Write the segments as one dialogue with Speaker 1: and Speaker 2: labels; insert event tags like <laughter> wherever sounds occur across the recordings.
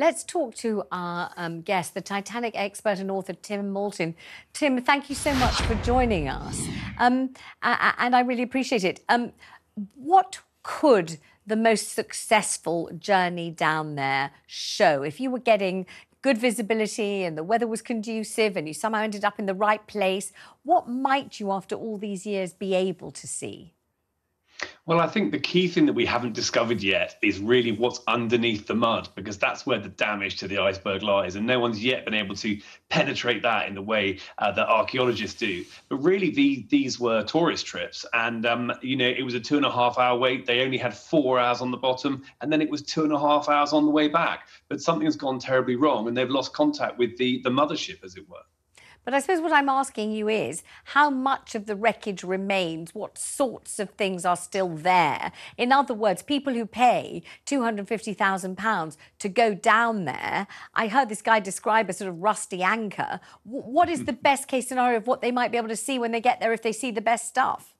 Speaker 1: Let's talk to our um, guest, the Titanic expert and author Tim Maltin. Tim, thank you so much for joining us. Um, and I really appreciate it. Um, what could the most successful journey down there show? If you were getting good visibility and the weather was conducive and you somehow ended up in the right place, what might you, after all these years, be able to see?
Speaker 2: Well, I think the key thing that we haven't discovered yet is really what's underneath the mud, because that's where the damage to the iceberg lies. And no one's yet been able to penetrate that in the way uh, that archaeologists do. But really, the, these were tourist trips. And, um, you know, it was a two and a half hour wait. They only had four hours on the bottom, and then it was two and a half hours on the way back. But something's gone terribly wrong, and they've lost contact with the, the mothership, as it were.
Speaker 1: But I suppose what I'm asking you is how much of the wreckage remains? What sorts of things are still there? In other words, people who pay £250,000 to go down there, I heard this guy describe a sort of rusty anchor. What is the <laughs> best case scenario of what they might be able to see when they get there if they see the best stuff?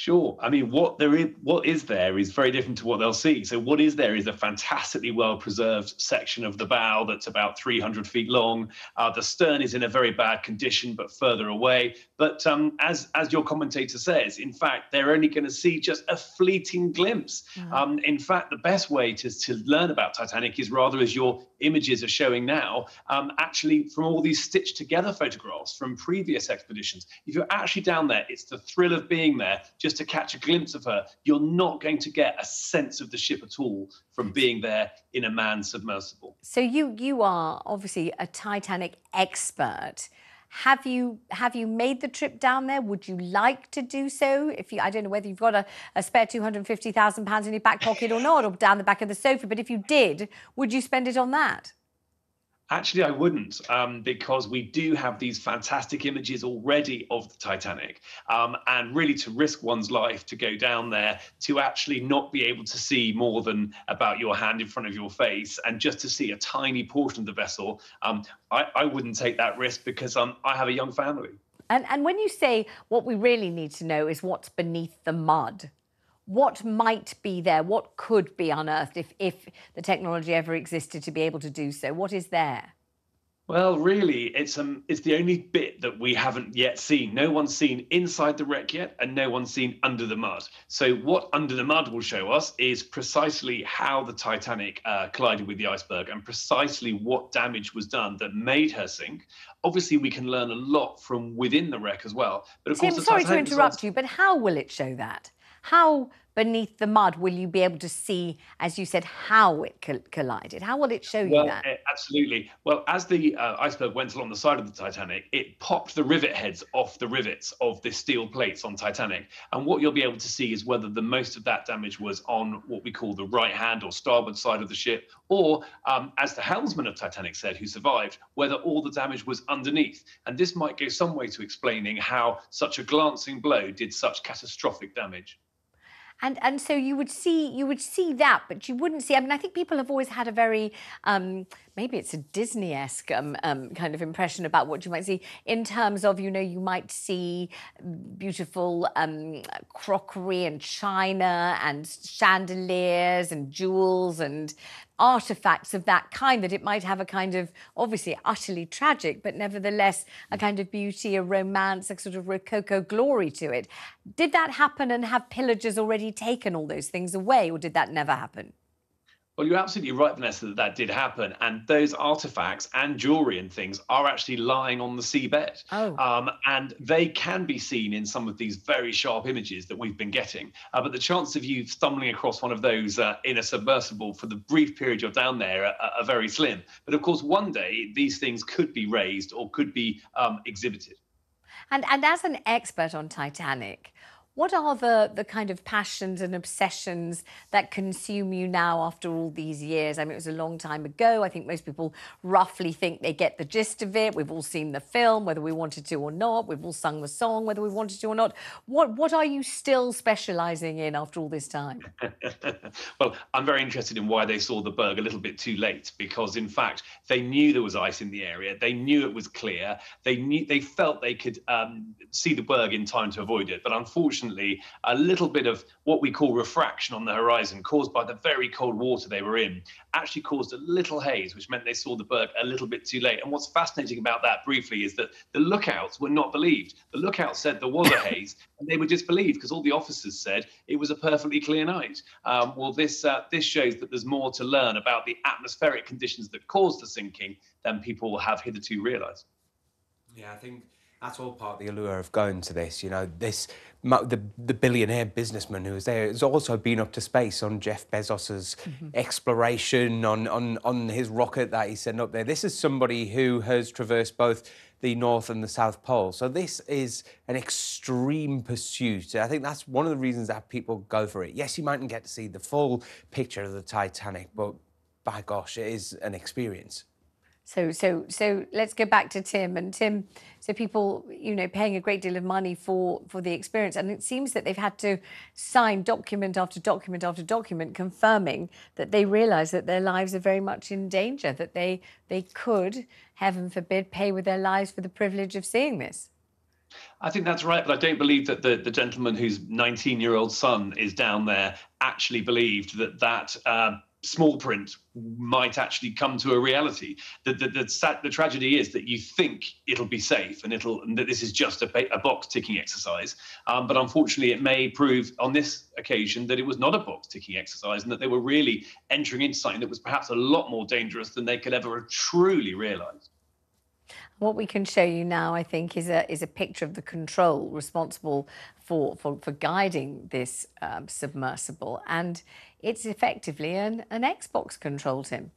Speaker 2: Sure. I mean, what there is, what is there is very different to what they'll see. So, what is there is a fantastically well preserved section of the bow that's about 300 feet long. Uh, the stern is in a very bad condition, but further away. But um, as as your commentator says, in fact, they're only going to see just a fleeting glimpse. Mm. Um, in fact, the best way to to learn about Titanic is rather as your images are showing now, um, actually from all these stitched together photographs from previous expeditions. If you're actually down there, it's the thrill of being there just to catch a glimpse of her. You're not going to get a sense of the ship at all from being there in a manned submersible.
Speaker 1: So you you are obviously a Titanic expert. Have you have you made the trip down there? Would you like to do so? If you, I don't know whether you've got a, a spare two hundred fifty thousand pounds in your back pocket or not, or down the back of the sofa. But if you did, would you spend it on that?
Speaker 2: Actually, I wouldn't, um, because we do have these fantastic images already of the Titanic. Um, and really, to risk one's life to go down there, to actually not be able to see more than about your hand in front of your face, and just to see a tiny portion of the vessel, um, I, I, wouldn't take that risk because um, I have a young family.
Speaker 1: And, and when you say what we really need to know is what's beneath the mud, what might be there? What could be unearthed if, if the technology ever existed to be able to do so? What is there?
Speaker 2: Well, really, it's um, it's the only bit that we haven't yet seen. No one's seen inside the wreck yet, and no one's seen under the mud. So, what under the mud will show us is precisely how the Titanic uh, collided with the iceberg, and precisely what damage was done that made her sink. Obviously, we can learn a lot from within the wreck as well.
Speaker 1: But of Tim, course, sorry to interrupt you, but how will it show that? How beneath the mud will you be able to see, as you said, how it collided? How will it show you that?
Speaker 2: Eh, absolutely. Well, as the uh, iceberg went along the side of the Titanic, it popped the rivet heads off the rivets of the steel plates on Titanic. And what you'll be able to see is whether the most of that damage was on what we call the right hand or starboard side of the ship, or um, as the helmsman of Titanic said, who survived, whether all the damage was underneath. And this might go some way to explaining how such a glancing blow did such catastrophic damage
Speaker 1: and and so you would see you would see that, but you wouldn't see. I mean, I think people have always had a very um, maybe it's a Disney-esque um, um, kind of impression about what you might see in terms of you know you might see beautiful um, crockery and china and chandeliers and jewels and artifacts of that kind that it might have a kind of obviously utterly tragic but nevertheless a kind of beauty a romance a sort of rococo glory to it. Did that happen and have pillagers already taken all those things away or did that never happen
Speaker 2: well, you're absolutely right, Vanessa, that that did happen. And those artifacts and jewelry and things are actually lying on the seabed. Oh. Um, and they can be seen in some of these very sharp images that we've been getting. Uh, but the chance of you stumbling across one of those uh, in a submersible for the brief period you're down there are, are, very slim. But of course, one day these things could be raised or could be um, exhibited.
Speaker 1: And, and as an expert on Titanic, what are the, the kind of passions and obsessions that consume you now after all these years? I mean, it was a long time ago. I think most people roughly think they get the gist of it. We've all seen the film, whether we wanted to or not. We've all sung the song, whether we wanted to or not. What, what are you still specialising in after all this time? <laughs>
Speaker 2: well, I'm very interested in why they saw the berg a little bit too late, because in fact, they knew there was ice in the area. They knew it was clear. They knew they felt they could um, see the berg in time to avoid it. But unfortunately, unfortunately, a little bit of what we call refraction on the horizon caused by the very cold water they were in actually caused a little haze, which meant they saw the berg a little bit too late. And what's fascinating about that briefly is that the lookouts were not believed. The lookouts said there was a <laughs> haze, and they were disbelieved because all the officers said it was a perfectly clear night. Um, well, this uh, this shows that there's more to learn about the atmospheric conditions that caused the sinking than people have hitherto realised.
Speaker 3: Yeah, I think that's all part of the allure of going to this. You know, this the the billionaire businessman who was there has also been up to space on Jeff Bezos's mm-hmm. exploration on on on his rocket that he sent up there. This is somebody who has traversed both the North and the South Pole. So this is an extreme pursuit. I think that's one of the reasons that people go for it. Yes, you mightn't get to see the full picture of the Titanic, but by gosh, it is an experience.
Speaker 1: So, so, so let's go back to Tim and Tim. So people, you know, paying a great deal of money for for the experience, and it seems that they've had to sign document after document after document confirming that they realise that their lives are very much in danger, that they they could, heaven forbid, pay with their lives for the privilege of seeing this.
Speaker 2: I think that's right, but I don't believe that the, the gentleman whose 19 year old son is down there actually believed that that. Uh, small print might actually come to a reality. The, the, the, the, tragedy is that you think it'll be safe and it'll and that this is just a, a box ticking exercise. Um, but unfortunately, it may prove on this occasion that it was not a box ticking exercise and that they were really entering into something that was perhaps a lot more dangerous than they could ever have truly realized.
Speaker 1: What we can show you now, I think, is a is a picture of the control responsible for for, for guiding this um, submersible, and it's effectively an, an Xbox control, Tim.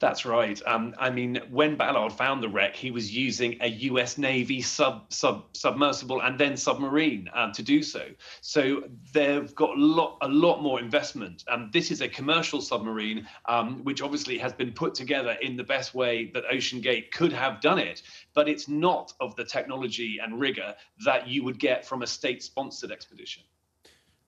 Speaker 2: That's right. Um, I mean, when Ballard found the wreck, he was using a U.S. Navy sub, sub submersible and then submarine um, to do so. So they've got a lot, a lot more investment. Um, this is a commercial submarine, um, which obviously has been put together in the best way that OceanGate could have done it, but it's not of the technology and rigor that you would get from a state-sponsored expedition.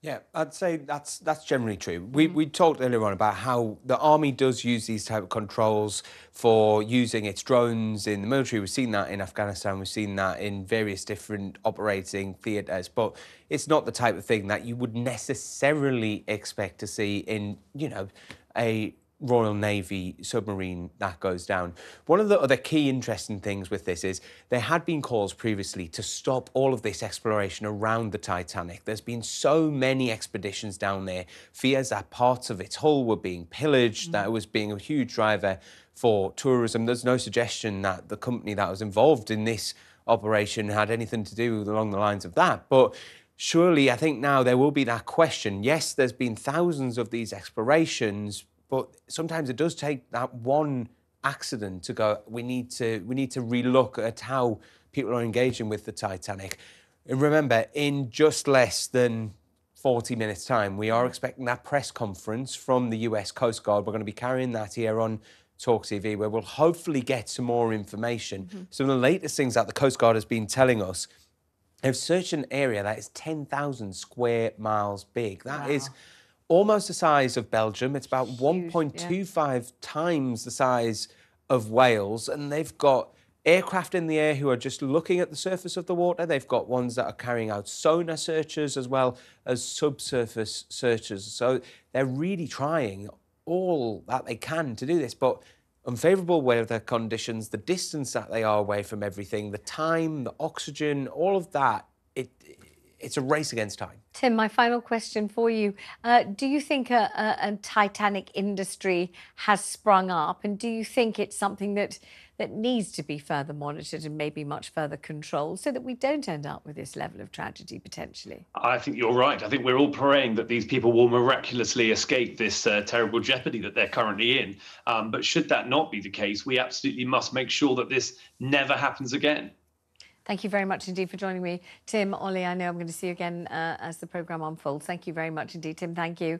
Speaker 3: Yeah, I'd say that's that's generally true. We mm-hmm. we talked earlier on about how the army does use these type of controls for using its drones in the military. We've seen that in Afghanistan. We've seen that in various different operating theatres. But it's not the type of thing that you would necessarily expect to see in you know a Royal Navy submarine that goes down. One of the other key interesting things with this is there had been calls previously to stop all of this exploration around the Titanic. There's been so many expeditions down there, fears that parts of its hull were being pillaged, mm. that it was being a huge driver for tourism. There's no suggestion that the company that was involved in this operation had anything to do along the lines of that. But surely I think now there will be that question. Yes, there's been thousands of these explorations, but sometimes it does take that one accident to go. We need to we need to relook at how people are engaging with the Titanic. And remember, in just less than 40 minutes' time, we are expecting that press conference from the US Coast Guard. We're going to be carrying that here on Talk TV, where we'll hopefully get some more information. Mm-hmm. Some of the latest things that the Coast Guard has been telling us. They've searched an area that is 10,000 square miles big. That wow. is almost the size of Belgium. It's about 1.25 yeah. times the size of Wales. And they've got aircraft in the air who are just looking at the surface of the water. They've got ones that are carrying out sonar searches as well as subsurface searches. So they're really trying all that they can to do this. But unfavorable weather conditions, the distance that they are away from everything, the time, the oxygen, all of that, it, it's a race against time.
Speaker 1: Tim, my final question for you. Uh, do you think a, a, a, Titanic industry has sprung up? And do you think it's something that, that needs to be further monitored and maybe much further controlled so that we don't end up with this level of tragedy potentially?
Speaker 2: I think you're right. I think we're all praying that these people will miraculously escape this uh, terrible jeopardy that they're currently in. Um, but should that not be the case, we absolutely must make sure that this never happens again.
Speaker 1: Thank you very much indeed for joining me. Tim, Ollie, I know I'm going to see you again uh, as the programme unfolds. Thank you very much indeed, Tim. Thank you.